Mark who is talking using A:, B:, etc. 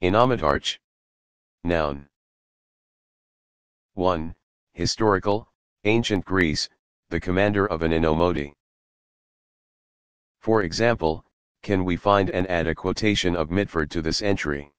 A: Enomotarch. Noun. 1. Historical, Ancient Greece, the commander of an Enomoty. For example, can we find and add a quotation of Mitford to this entry?